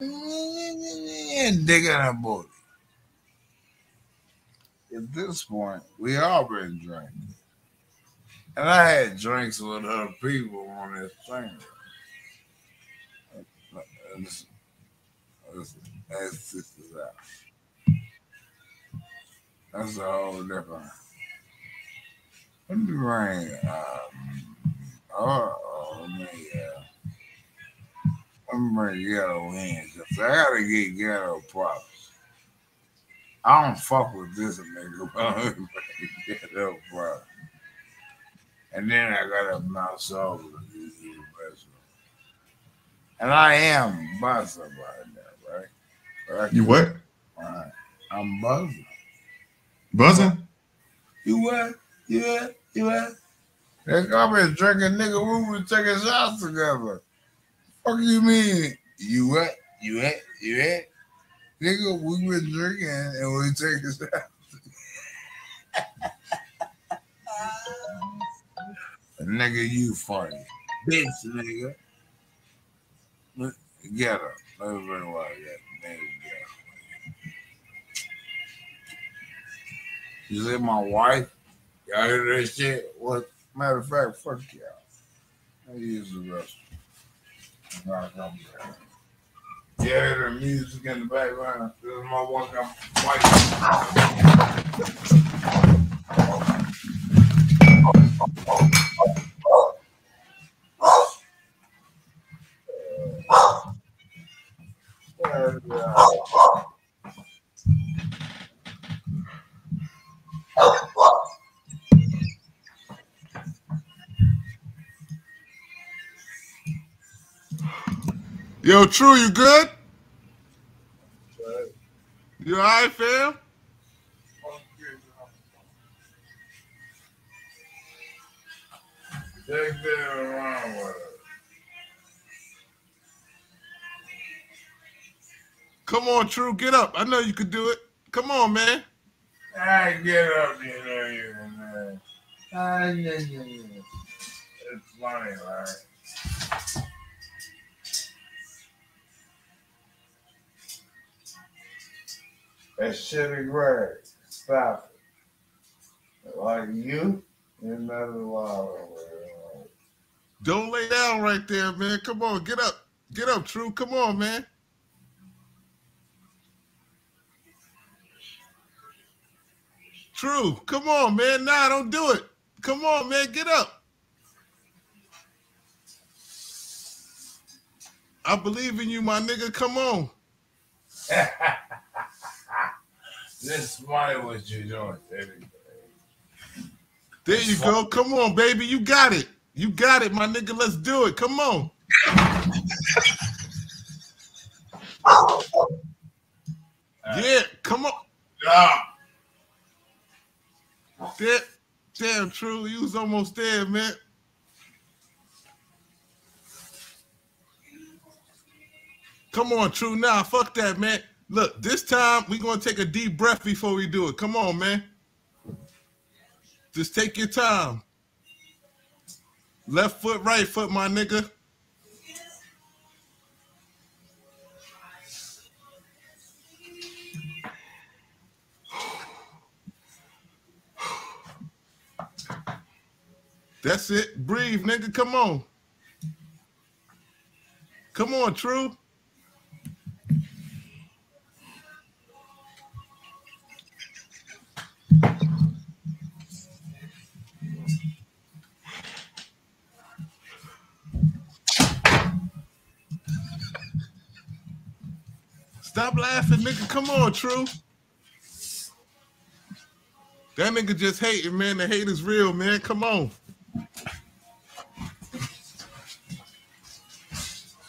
and digging a booty. At this point, we all been drinking. And I had drinks with other people on this train. That's, that's, a whole different. Let me bring. Um, oh, let me. Uh, let me bring ghetto hands. I gotta get ghetto props. I don't fuck with this nigga, but I'm ghetto props. And then I got a mouse over the And I am buzzing right now, right? right? You what? Right. I'm buzzing. Buzzing? You what? You what? You what? Got me drinking nigga. We was taking shots together. Fuck you mean? You what? You what? You what? Nigga, we were drinking and we take taking shots. nigga, you funny. Bitch, nigga. Get her. Let me bring why I got You see my wife? Y'all hear this shit? What matter of fact, fuck y'all. I use the restroom. Yeah, the music in the background. This is my one Yo, True, you good? You all right, fam? Take that around with us. Come on, True, get up. I know you could do it. Come on, man. I get up, you know you man. I know you. It's funny, right? That shit is great. Stop it. Like you, not allowed. Don't lay down right there, man. Come on, get up. Get up, True. Come on, man. True. Come on, man. Nah, don't do it. Come on, man. Get up. I believe in you, my nigga. Come on. This is why what you doing, baby. There you go. Come on, baby. You got it. You got it, my nigga. Let's do it. Come on. yeah, come on. Yeah. Damn, damn, true. You was almost there, man. Come on, true. Nah, fuck that, man. Look, this time we're gonna take a deep breath before we do it. Come on, man. Just take your time. Left foot, right foot, my nigga. That's it. Breathe, nigga. Come on. Come on, True. Stop laughing, nigga. Come on, True. That nigga just hating, man. The hate is real, man. Come on.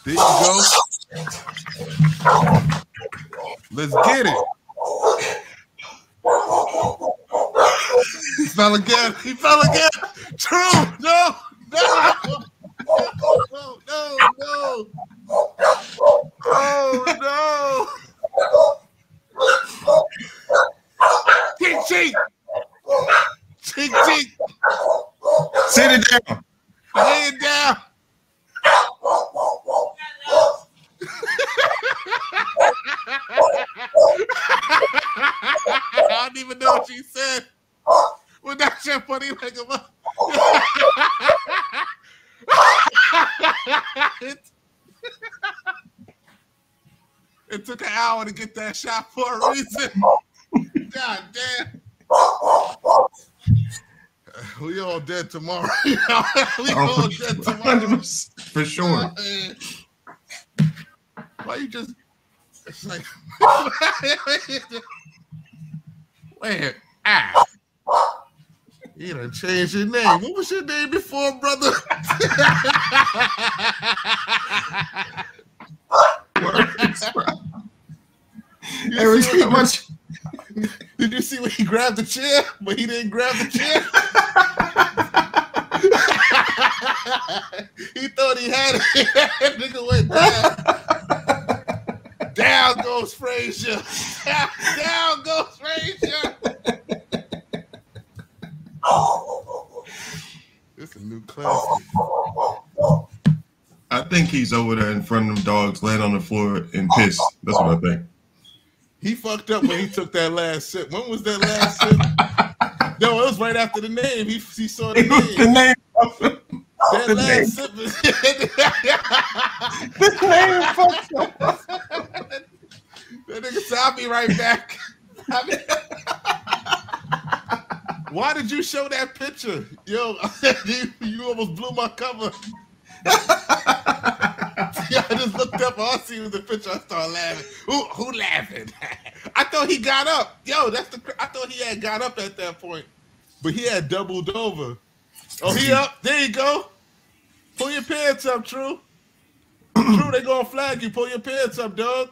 There you go. Let's get it. He fell again. He fell again. True. No. No. No. No. No. Oh no. Cheek cheek. Cheek cheek. Sit it down. Lay it down. Funny like a it, it took an hour to get that shot for a reason. God damn. We all dead tomorrow. we Oh, all dead tomorrow. for sure. Why you just? It's like, where? Ah, you done changed your name. What was your name before, brother? Words, bro. You Every see time what- I- Did you see when he grabbed the chair, but he didn't grab the chair? he thought he had it. That nigga went down. Down goes Frazier. Down goes Frazier. It's a new classic. I think he's over there in front of them dogs, laying on the floor and pissed. That's what I think. He fucked up when he took that last sip. When was that last sip? No, it was right after the name. He, he saw the It was the name. name. That the name. last sip. is- The name fucked up. That nigga said, I'll be right back. Why did you show that picture? Yo, you, almost blew my cover. yeah, I just looked up. All I see was the picture. I started laughing. Who, who laughing? I thought he got up. Yo, that's the. I thought he had got up at that point, but he had doubled over. Oh, he up. There you go. Pull your pants up, True. True, they gonna flag you. Pull your pants up, dog.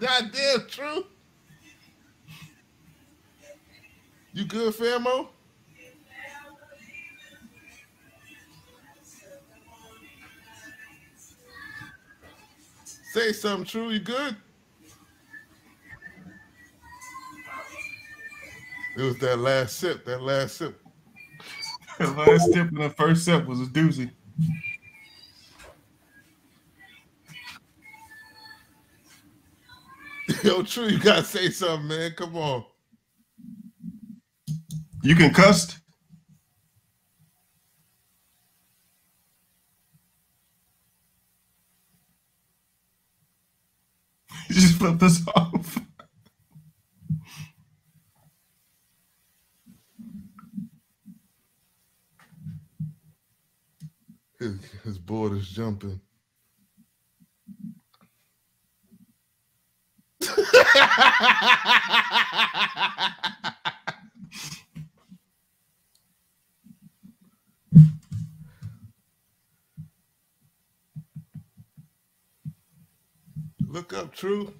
God damn, True. You good, Famo? Say something, True. You good? It was that last sip. That last sip. The last sip in the first sip was a doozy. Yo, True, you gotta say something, man. Come on. You can cuss. You just flipped us off. His, his board is jumping. Look up, True.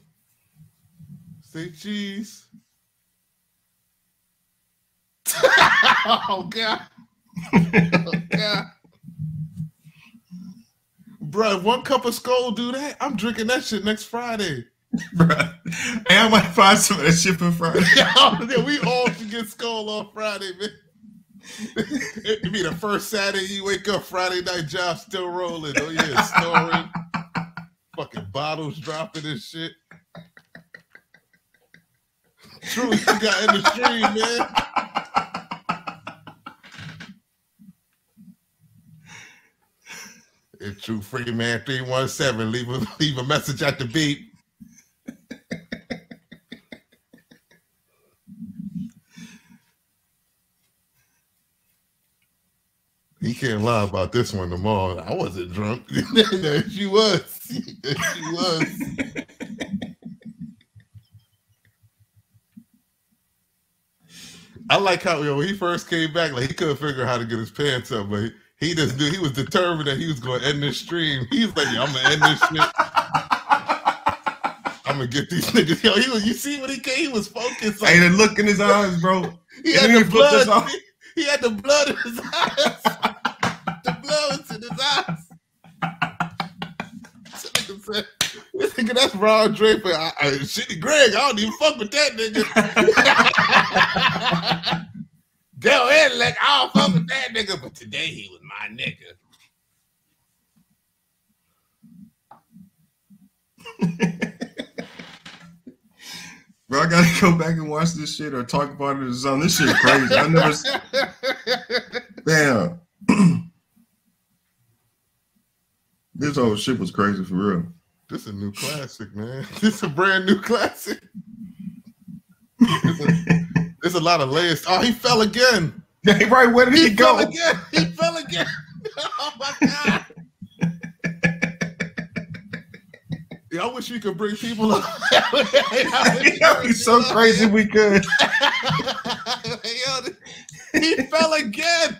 Say cheese. oh God. Oh God. Bruh, one cup of skull do that. I'm drinking that shit next Friday. Bruh. Hey, I might find some of that shit for Friday. yeah, we all should get skull on Friday, man. It'd be the first Saturday you wake up, Friday night job still rolling. Oh yeah, snoring. Fucking bottles dropping and shit. True, you got in the stream, man. It's True Freeman 317. Leave a leave a message at the beep. He can't lie about this one tomorrow. I wasn't drunk. She was. She was. I like how yo, when he first came back, like he couldn't figure out how to get his pants up, but he, he just knew he was determined that he was going to end this stream. He's like, yo, I'm gonna end this shit. I'm gonna get these niggas. Yo, he was. You see what he came? He was focused. Like, Hey, the look in his eyes, bro. he had the he flipped us blood. He, he had the blood in his eyes. Nigga, that's Ron Draper. I, I, shitty Greg, I don't even fuck with that nigga. Ahead, like, I don't fuck with that nigga, but today he was my nigga. Bro, I gotta go back and watch this shit or talk about it or something. This shit crazy. I never. Damn. this whole shit was crazy for real. This is a new classic, man. This is a brand new classic. There's a, there's a lot of layers. Oh, he fell again. right, where did He go? He fell again. He fell again. Oh my god. Yeah, I wish we could bring people up. That'd be so crazy we could. He fell again.